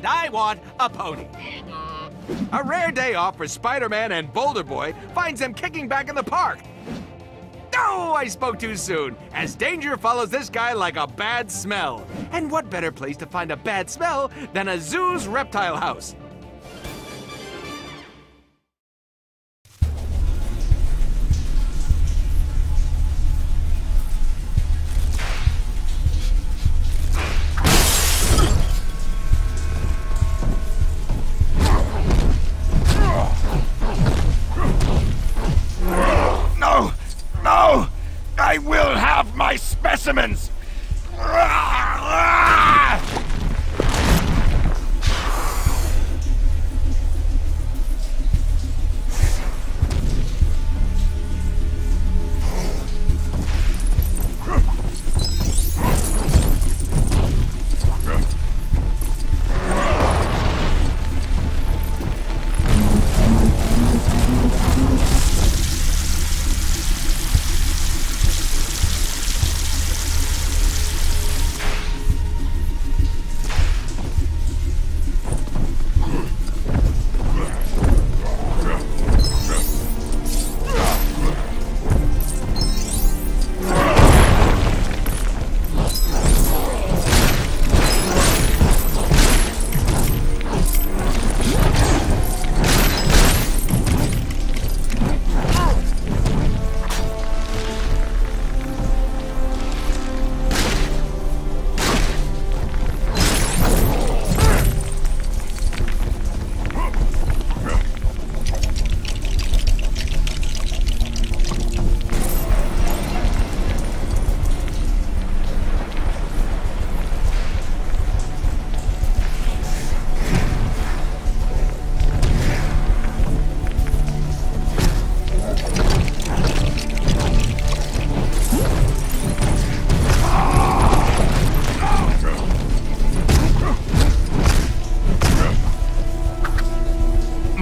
and I want a pony. A rare day off for Spider-Man and Boulder Boy finds them kicking back in the park. Oh, I spoke too soon, as danger follows this guy like a bad smell. And what better place to find a bad smell than a zoo's reptile house? Specimens!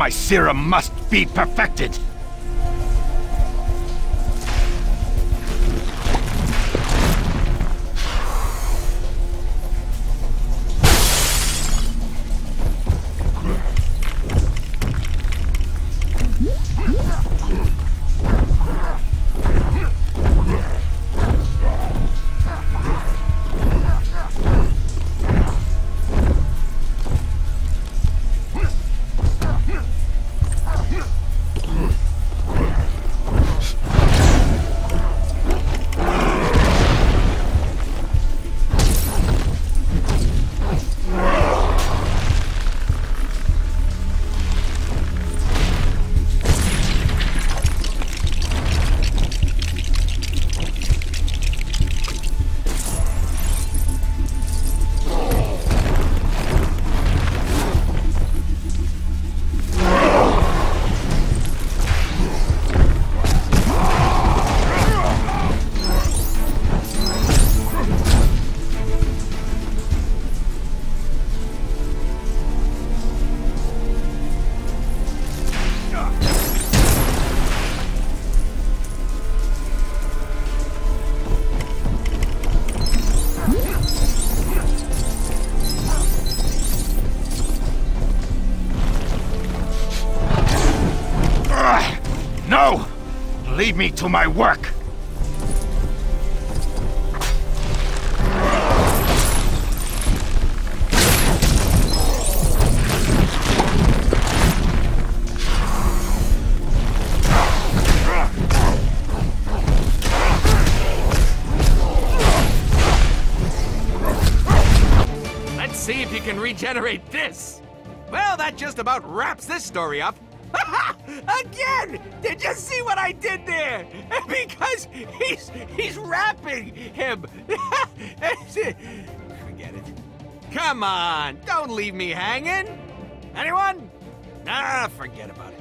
My serum must be perfected! No! Leave me to my work! Let's see if you can regenerate this. Well, that just about wraps this story up. Again! Did you see what I did there? Because he's he's wrapping him. Forget it. Come on, don't leave me hanging. Anyone? Ah, forget about it.